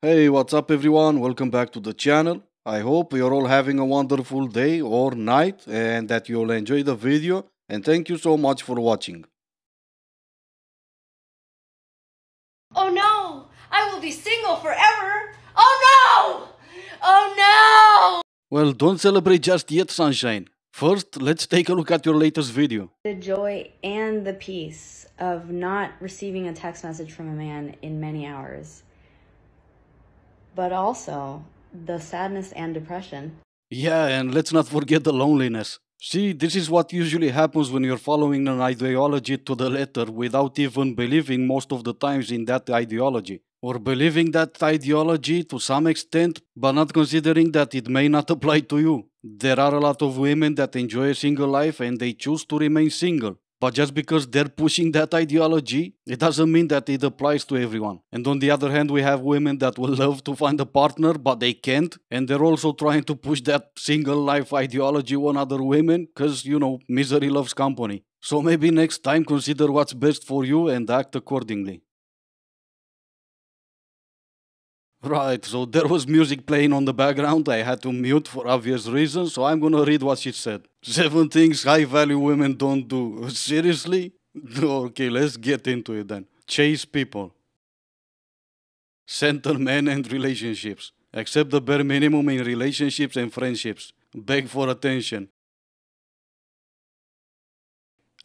Hey, what's up everyone? Welcome back to the channel. I hope you're all having a wonderful day or night and that you'll enjoy the video and thank you so much for watching. Oh no! I will be single forever! Oh no! Oh no! Well, don't celebrate just yet, sunshine. First, let's take a look at your latest video. The joy and the peace of not receiving a text message from a man in many hours, but also the sadness and depression. Yeah, and let's not forget the loneliness. See, this is what usually happens when you're following an ideology to the letter without even believing most of the times in that ideology. Or believing that ideology to some extent, but not considering that it may not apply to you. There are a lot of women that enjoy a single life and they choose to remain single. But just because they're pushing that ideology, it doesn't mean that it applies to everyone. And on the other hand, we have women that would love to find a partner, but they can't. And they're also trying to push that single life ideology on other women because, you know, misery loves company. So maybe next time consider what's best for you and act accordingly. Right, so there was music playing on the background. I had to mute for obvious reasons, so I'm gonna read what she said. Seven things high value women don't do. Seriously? Okay, let's get into it then. Chase people. Center men and relationships. Accept the bare minimum in relationships and friendships. Beg for attention.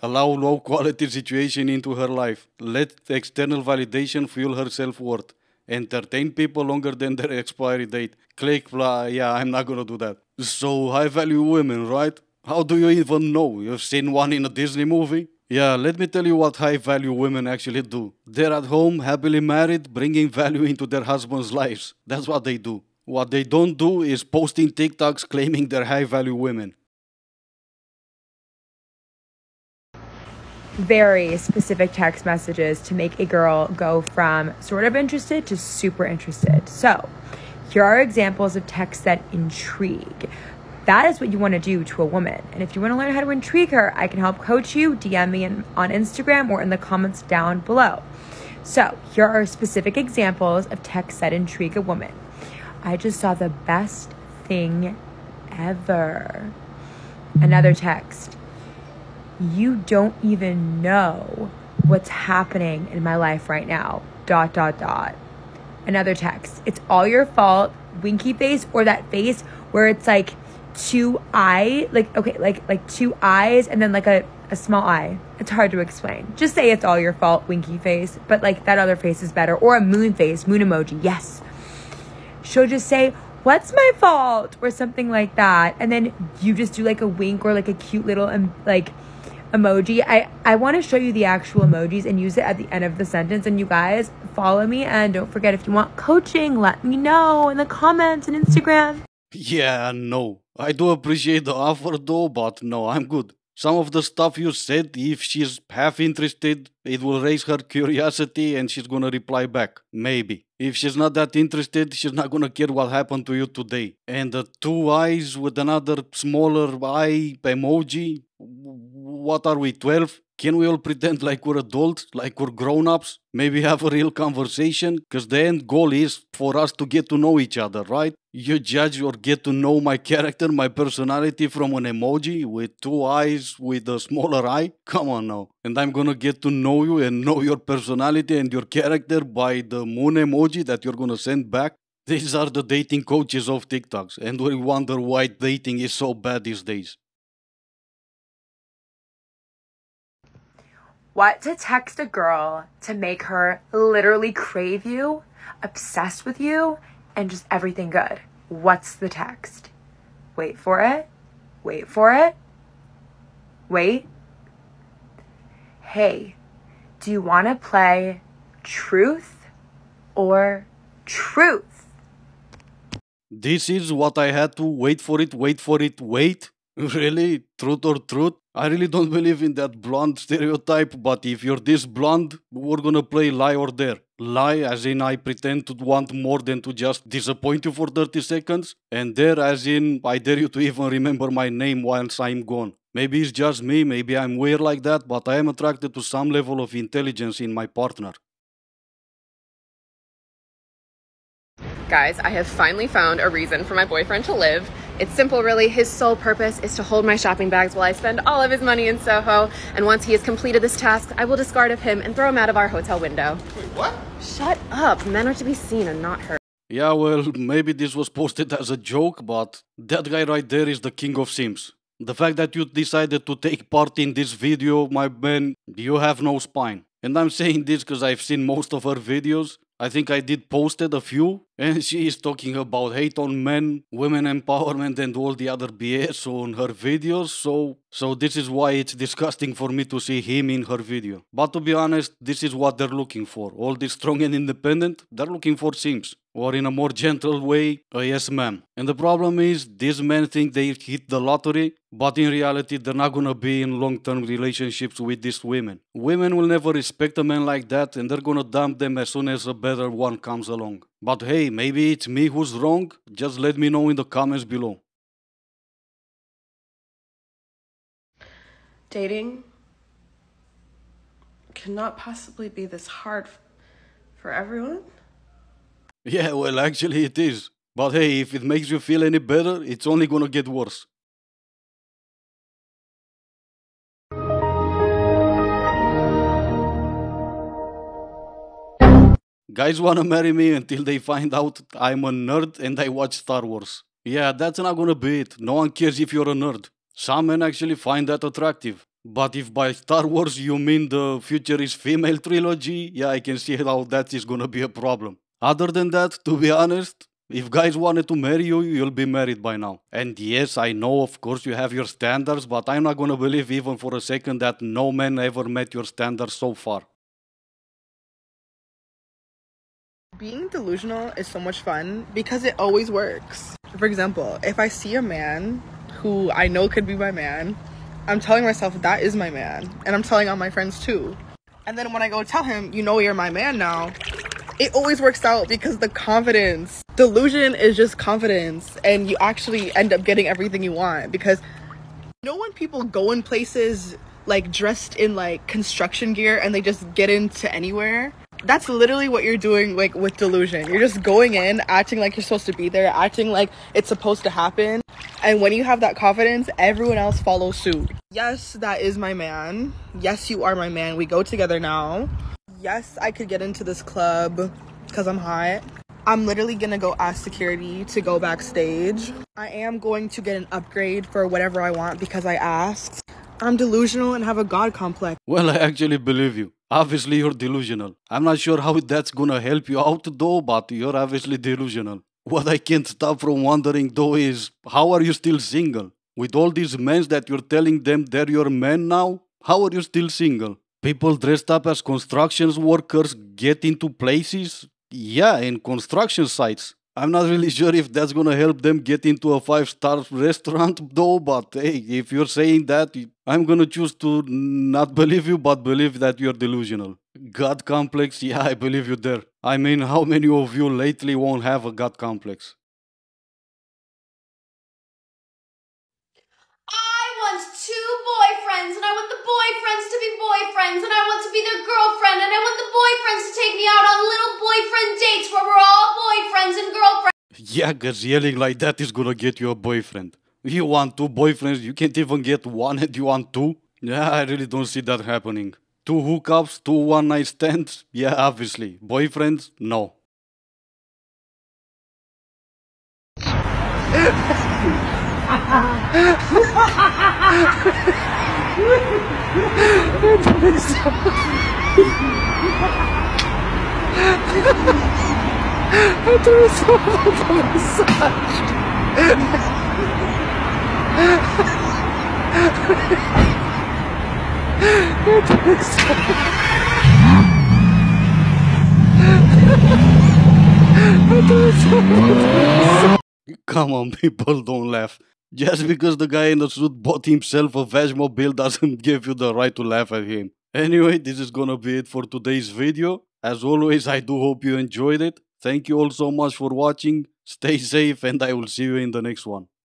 Allow low quality situation into her life. Let external validation fuel her self worth entertain people longer than their expiry date. Click, blah, yeah, I'm not gonna do that. So, high value women, right? How do you even know? You've seen one in a Disney movie? Yeah, let me tell you what high value women actually do. They're at home, happily married, bringing value into their husbands' lives. That's what they do. What they don't do is posting TikToks claiming they're high value women. Very specific text messages to make a girl go from sort of interested to super interested. So, here are examples of texts that intrigue. That is what you want to do to a woman. And if you want to learn how to intrigue her, I can help coach you. DM me in, on Instagram or in the comments down below. So, here are specific examples of texts that intrigue a woman. I just saw the best thing ever. Another text you don't even know what's happening in my life right now. Dot, dot, dot. Another text. It's all your fault. Winky face or that face where it's like two eye, like, okay, like, like two eyes and then like a, a small eye. It's hard to explain. Just say it's all your fault, winky face. But like that other face is better. Or a moon face, moon emoji. Yes. She'll just say, what's my fault? Or something like that. And then you just do like a wink or like a cute little, um, like, emoji. I, I want to show you the actual emojis and use it at the end of the sentence. And you guys follow me. And don't forget, if you want coaching, let me know in the comments and Instagram. Yeah, no. I do appreciate the offer though, but no, I'm good. Some of the stuff you said, if she's half interested, it will raise her curiosity and she's gonna reply back. Maybe. If she's not that interested, she's not gonna care what happened to you today. And the two eyes with another smaller eye emoji, what are we, 12? Can we all pretend like we're adults, like we're grown ups? Maybe have a real conversation? Because the end goal is for us to get to know each other, right? You judge or get to know my character, my personality from an emoji with two eyes, with a smaller eye? Come on now. And I'm gonna get to know you and know your personality and your character by the moon emoji that you're gonna send back? These are the dating coaches of TikToks, and we wonder why dating is so bad these days. What to text a girl to make her literally crave you, obsessed with you, and just everything good. What's the text? Wait for it. Wait for it. Wait. Hey, do you want to play truth or truth? This is what I had to wait for it, wait for it, wait. Really? Truth or truth? I really don't believe in that blonde stereotype, but if you're this blonde, we're gonna play lie or dare. Lie as in I pretend to want more than to just disappoint you for 30 seconds, and dare as in I dare you to even remember my name once I'm gone. Maybe it's just me, maybe I'm weird like that, but I am attracted to some level of intelligence in my partner. Guys, I have finally found a reason for my boyfriend to live. It's simple, really. His sole purpose is to hold my shopping bags while I spend all of his money in Soho. And once he has completed this task, I will discard of him and throw him out of our hotel window. Wait, what? Shut up. Men are to be seen and not heard. Yeah, well, maybe this was posted as a joke, but that guy right there is the king of simps. The fact that you decided to take part in this video, my man, you have no spine. And I'm saying this because I've seen most of her videos. I think I did posted a few, and she is talking about hate on men, women empowerment, and all the other BS on her videos. So, so this is why it's disgusting for me to see him in her video. But to be honest, this is what they're looking for. All this strong and independent, they're looking for simps or in a more gentle way, a yes ma'am. And the problem is, these men think they hit the lottery, but in reality, they're not gonna be in long term relationships with these women. Women will never respect a man like that, and they're gonna dump them as soon as a better one comes along. But hey, maybe it's me who's wrong, just let me know in the comments below. Dating cannot possibly be this hard for everyone. Yeah, well, actually, it is. But hey, if it makes you feel any better, it's only gonna get worse. Guys wanna marry me until they find out I'm a nerd and I watch Star Wars. Yeah, that's not gonna be it. No one cares if you're a nerd. Some men actually find that attractive. But if by Star Wars you mean the future is female trilogy, yeah, I can see how that is gonna be a problem. Other than that, to be honest, if guys wanted to marry you, you'll be married by now. And yes, I know, of course, you have your standards, but I'm not gonna believe even for a second that no man ever met your standards so far. Being delusional is so much fun because it always works. For example, if I see a man who I know could be my man, I'm telling myself that is my man, and I'm telling all my friends too. And then when I go tell him, you know, you're my man now, it always works out because the confidence. Delusion is just confidence, and you actually end up getting everything you want because you know when people go in places like dressed in like construction gear and they just get into anywhere that's literally what you're doing like with delusion. You're just going in acting like you're supposed to be there acting like it's supposed to happen. And when you have that confidence everyone else follows suit. Yes that is my man. Yes you are my man. We go together now. Yes i could get into this club because i'm hot. I'm literally gonna go ask security to go backstage. I am going to get an upgrade for whatever i want because i asked. I'm delusional and have a god complex. Well, I actually believe you. Obviously, you're delusional. I'm not sure how that's gonna help you out though, but you're obviously delusional. What I can't stop from wondering though is how are you still single? With all these men that you're telling them they're your men now, how are you still single? People dressed up as construction workers get into places? Yeah, in construction sites. I'm not really sure if that's gonna help them get into a five star restaurant though, but hey, if you're saying that, I'm gonna choose to not believe you, but believe that you're delusional. God complex, yeah, I believe you there. I mean, how many of you lately won't have a God complex? I want two boyfriends, and I want the boyfriends to be boyfriends, and I want to be their girlfriend, and I want the boyfriends to take me out on little boyfriend dates where we're all boyfriends and girlfriends. Yeah, cause yelling like that is gonna get you a boyfriend. You want two boyfriends, you can't even get one and you want two? Yeah, I really don't see that happening. Two hookups, two one night stands? Yeah, obviously. Boyfriends? No. Come on, people, don't laugh. Just because the guy in the suit bought himself a Vegmobile doesn't give you the right to laugh at him. Anyway, this is gonna be it for today's video. As always, I do hope you enjoyed it. Thank you all so much for watching. Stay safe and I will see you in the next one.